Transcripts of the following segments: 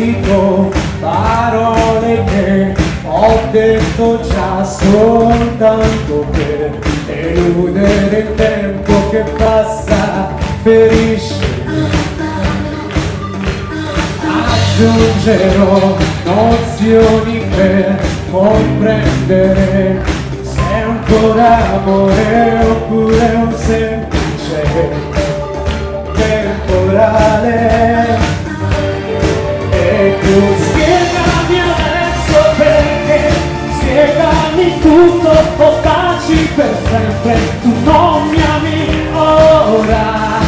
dimentico parole che ho detto già soltanto per eludere il tempo che passa ferisce. Aggiungerò nozioni per comprendere se è ancora amore oppure un semplice temporale spiegami adesso perché spiegami tutto o taci per sempre tu non mi ami ora.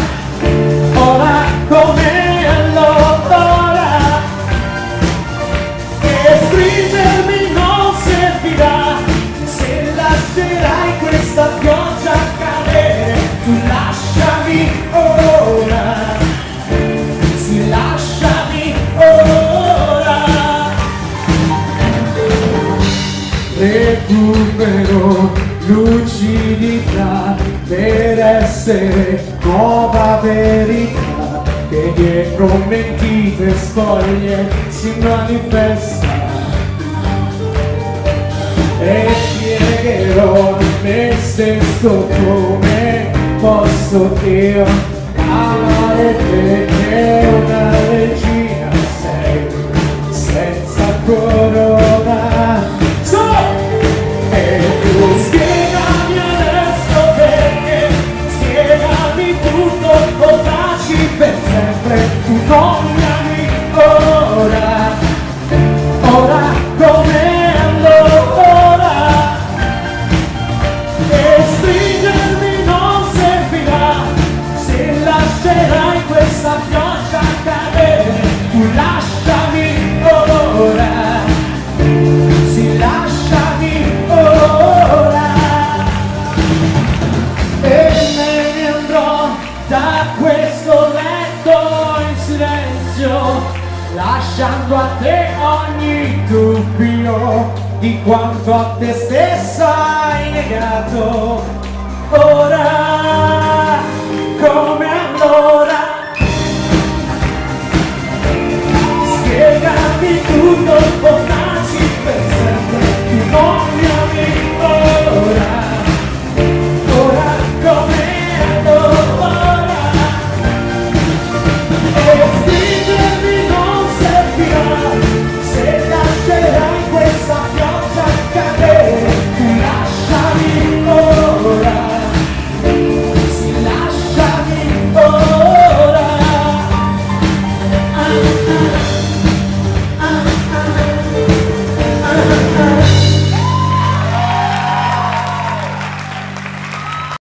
Ora come allora e stringermi non servirà se lascerai recupero lucidità per essere nuova verità che dietro mentite spoglie si manifesta. E spiegherò me stesso come posso io amare te che una regina sempre lasciando a te ogni dubbio di quanto a te stessa hai negato. Ora come allora? Spiegami tu